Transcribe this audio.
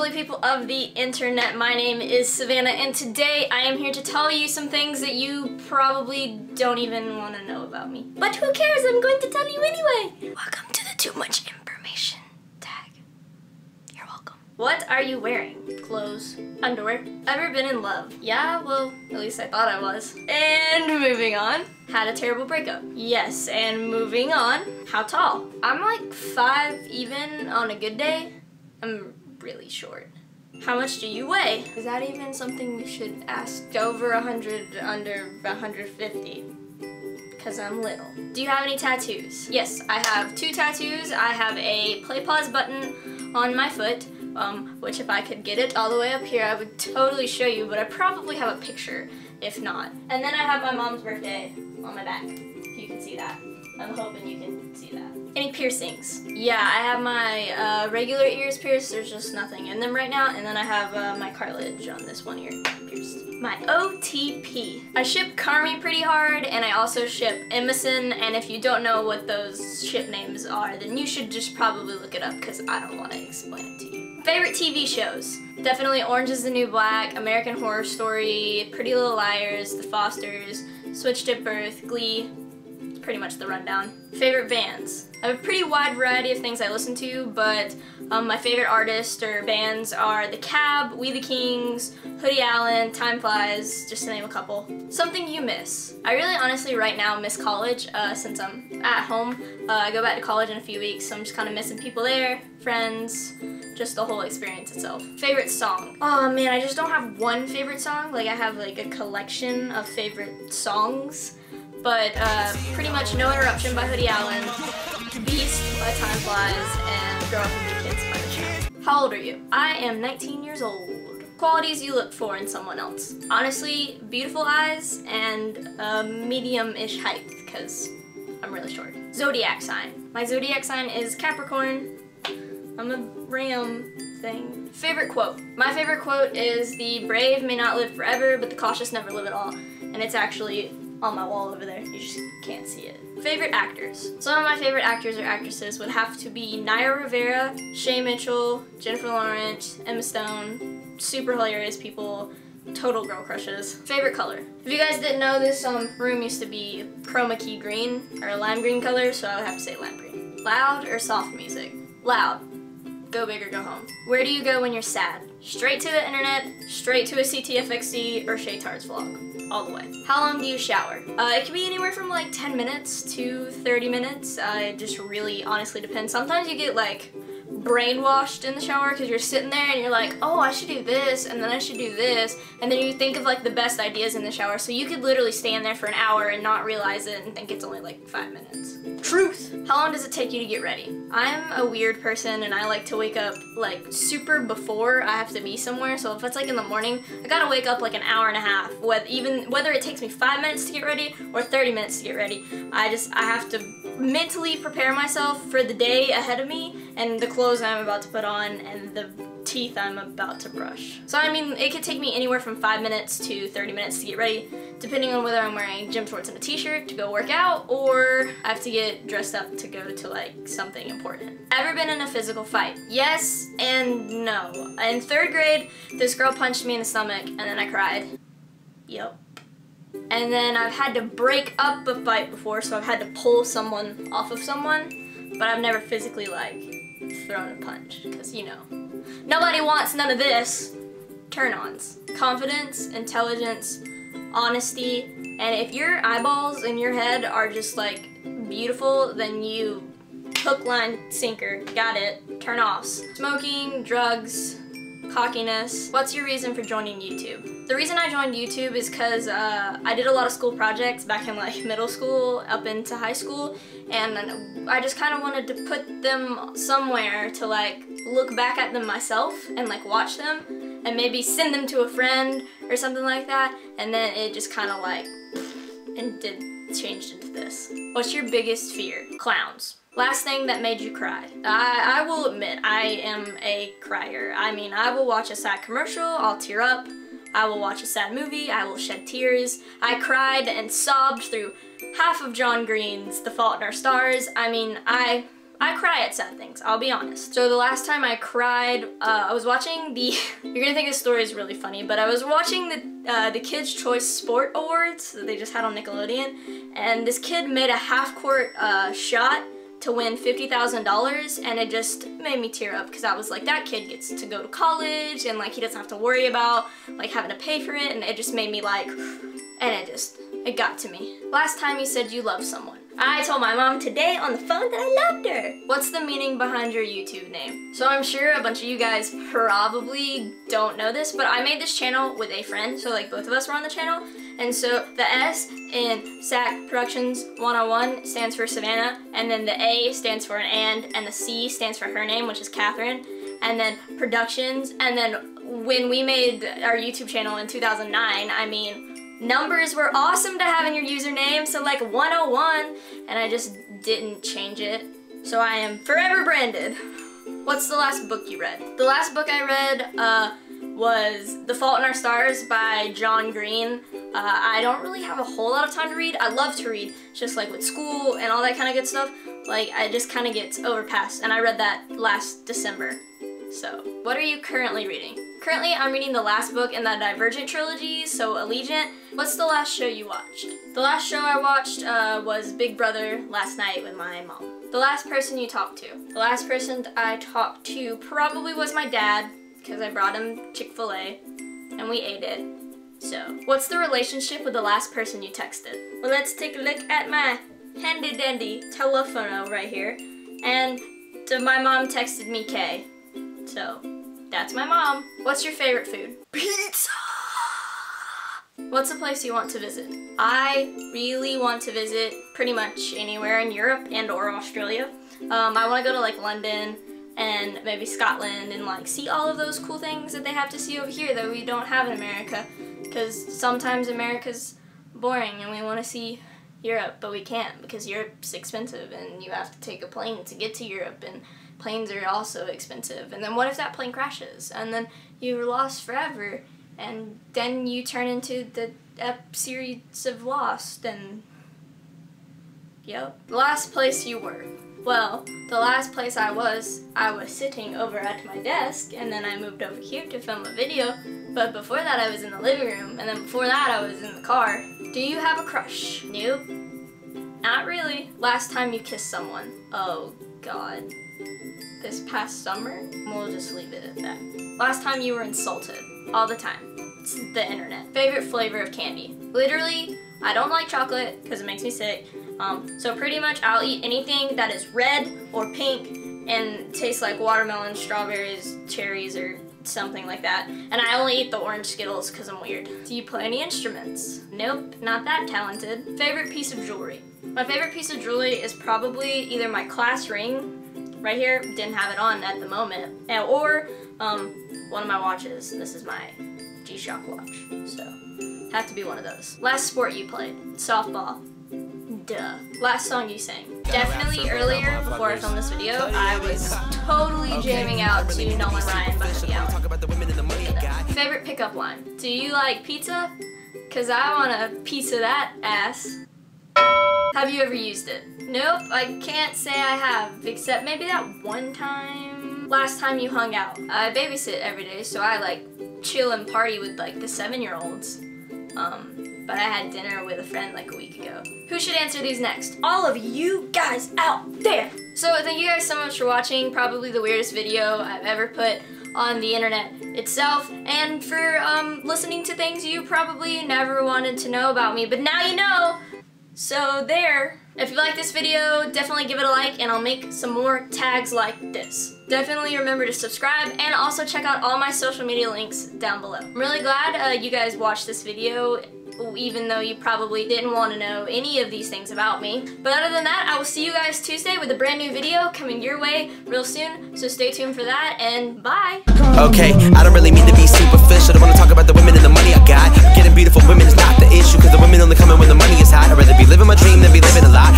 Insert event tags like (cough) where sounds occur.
lovely people of the internet. My name is Savannah and today I am here to tell you some things that you probably don't even want to know about me. But who cares? I'm going to tell you anyway. Welcome to the Too Much Information tag. You're welcome. What are you wearing? Clothes. Underwear. Ever been in love? Yeah, well, at least I thought I was. And moving on. Had a terrible breakup. Yes, and moving on. How tall? I'm like five even on a good day. I'm really short. How much do you weigh? Is that even something we should ask? Over 100, under 150. Because I'm little. Do you have any tattoos? Yes, I have two tattoos. I have a play pause button on my foot, um, which if I could get it all the way up here, I would totally show you, but I probably have a picture, if not. And then I have my mom's birthday on my back. You can see that. I'm hoping you can see that. Piercings? Yeah, I have my uh, regular ears pierced. There's just nothing in them right now. And then I have uh, my cartilage on this one ear pierced. My OTP. I ship Carmi pretty hard, and I also ship Emison. And if you don't know what those ship names are, then you should just probably look it up because I don't want to explain it to you. Favorite TV shows? Definitely Orange is the New Black, American Horror Story, Pretty Little Liars, The Fosters, Switched at Birth, Glee, pretty much the rundown. Favorite bands. I have a pretty wide variety of things I listen to, but um, my favorite artists or bands are The Cab, We the Kings, Hoodie Allen, Timeflies, just to name a couple. Something you miss. I really honestly right now miss college uh, since I'm at home. Uh, I go back to college in a few weeks, so I'm just kind of missing people there, friends, just the whole experience itself. Favorite song. Oh man, I just don't have one favorite song. Like I have like a collection of favorite songs. But uh, pretty much No Interruption by Hoodie Allen, Beast by Timeflies, and Grow Up and Be Kids by The Show. How old are you? I am 19 years old. Qualities you look for in someone else. Honestly, beautiful eyes and a medium-ish height, because I'm really short. Zodiac sign. My zodiac sign is Capricorn. I'm a ram thing. Favorite quote. My favorite quote is the brave may not live forever, but the cautious never live at all. And it's actually on my wall over there. You just can't see it. Favorite actors. Some of my favorite actors or actresses would have to be Naya Rivera, Shay Mitchell, Jennifer Lawrence, Emma Stone. Super hilarious people. Total girl crushes. Favorite color. If you guys didn't know, this um, room used to be chroma key green, or lime green color, so I would have to say lime green. Loud or soft music? Loud. Go big or go home. Where do you go when you're sad? Straight to the internet, straight to a CTFxC, or Shaytards vlog all the way. How long do you shower? Uh, it can be anywhere from like 10 minutes to 30 minutes. Uh, it just really honestly depends. Sometimes you get like brainwashed in the shower because you're sitting there and you're like, oh, I should do this and then I should do this. And then you think of like the best ideas in the shower. So you could literally stand there for an hour and not realize it and think it's only like five minutes. Truth. How long does it take you to get ready? I'm a weird person and I like to wake up like super before I have to be somewhere. So if it's like in the morning, I gotta wake up like an hour and a half. Whether, even, whether it takes me five minutes to get ready or 30 minutes to get ready, I just, I have to mentally prepare myself for the day ahead of me and the clothes I'm about to put on and the teeth I'm about to brush. So I mean, it could take me anywhere from 5 minutes to 30 minutes to get ready, depending on whether I'm wearing gym shorts and a t-shirt to go work out, or I have to get dressed up to go to like something important. Ever been in a physical fight? Yes and no. In third grade, this girl punched me in the stomach and then I cried. Yep. And then I've had to break up a fight before, so I've had to pull someone off of someone, but I've never physically like thrown a punch, because you know, nobody wants none of this. Turn-ons. Confidence, intelligence, honesty, and if your eyeballs and your head are just like beautiful, then you hook, line, sinker, got it, turn offs. Smoking, drugs, cockiness. What's your reason for joining YouTube? The reason I joined YouTube is because uh, I did a lot of school projects back in like middle school up into high school and I just kind of wanted to put them somewhere to like look back at them myself and like watch them and maybe send them to a friend or something like that and then it just kind of like and did changed into this. What's your biggest fear? Clowns. Last thing that made you cry. I, I will admit, I am a crier. I mean, I will watch a sad commercial, I'll tear up. I will watch a sad movie, I will shed tears. I cried and sobbed through half of John Green's The Fault in Our Stars. I mean, I I cry at sad things, I'll be honest. So the last time I cried, uh, I was watching the, (laughs) you're gonna think this story is really funny, but I was watching the, uh, the Kids' Choice Sport Awards that they just had on Nickelodeon, and this kid made a half-court uh, shot to win $50,000 and it just made me tear up because I was like that kid gets to go to college and like he doesn't have to worry about like having to pay for it and it just made me like and it just it got to me. Last time you said you love someone. I told my mom today on the phone that I loved her. What's the meaning behind your YouTube name? So I'm sure a bunch of you guys probably don't know this, but I made this channel with a friend, so like both of us were on the channel. And so the S in SAC Productions 101 stands for Savannah, and then the A stands for an and, and the C stands for her name, which is Catherine, and then Productions, and then when we made our YouTube channel in 2009, I mean, numbers were awesome to have in your username, so like 101, and I just didn't change it. So I am forever branded. What's the last book you read? The last book I read uh, was The Fault in Our Stars by John Green. Uh, I don't really have a whole lot of time to read. I love to read, just like with school and all that kind of good stuff. Like, I just kind of get overpassed, and I read that last December. So, what are you currently reading? Currently, I'm reading the last book in the Divergent trilogy, so Allegiant. What's the last show you watched? The last show I watched uh, was Big Brother last night with my mom. The last person you talked to? The last person I talked to probably was my dad, because I brought him Chick-fil-A, and we ate it. So, what's the relationship with the last person you texted? Well, let's take a look at my handy dandy telephono right here. And my mom texted me K. So, that's my mom. What's your favorite food? What's a place you want to visit? I really want to visit pretty much anywhere in Europe and or Australia. Um, I want to go to like London and maybe Scotland and like see all of those cool things that they have to see over here that we don't have in America because sometimes America's boring and we want to see Europe but we can't because Europe's expensive and you have to take a plane to get to Europe and planes are also expensive. And then what if that plane crashes? And then you're lost forever. And then you turn into the series of Lost. And yep. The last place you were. Well, the last place I was, I was sitting over at my desk, and then I moved over here to film a video. But before that, I was in the living room, and then before that, I was in the car. Do you have a crush? Nope. Not really. Last time you kissed someone. Oh, God this past summer. We'll just leave it at that. Last time you were insulted. All the time. The internet. Favorite flavor of candy. Literally, I don't like chocolate because it makes me sick. Um, so pretty much I'll eat anything that is red or pink and tastes like watermelon, strawberries, cherries, or something like that. And I only eat the orange Skittles because I'm weird. Do you play any instruments? Nope, not that talented. Favorite piece of jewelry? My favorite piece of jewelry is probably either my class ring right here, didn't have it on at the moment. Or um, one of my watches. This is my G-Shock watch. So, have to be one of those. Last sport you played? Softball. Duh. Last song you sang? Definitely earlier, before I filmed this video, I was totally jamming out to Nolan Ryan by Hoodie Allen. Favorite pickup line? Do you like pizza? Cause I want a piece of that ass. Have you ever used it? Nope, I can't say I have, except maybe that one time. Last time you hung out. I babysit every day, so I like chill and party with like the seven-year-olds. Um, but I had dinner with a friend like a week ago. Who should answer these next? All of you guys out there! So thank you guys so much for watching probably the weirdest video I've ever put on the internet itself and for um, listening to things you probably never wanted to know about me, but now you know! So there, if you like this video, definitely give it a like and I'll make some more tags like this. Definitely remember to subscribe and also check out all my social media links down below. I'm really glad uh, you guys watched this video even though you probably didn't want to know any of these things about me. But other than that, I will see you guys Tuesday with a brand new video coming your way real soon, so stay tuned for that, and bye! Okay, I don't really mean to be superficial, I want to talk about the women and the money I got. Getting beautiful women is not the issue, cause the women only coming when the money is hot. I'd rather be living my dream than be living a lie.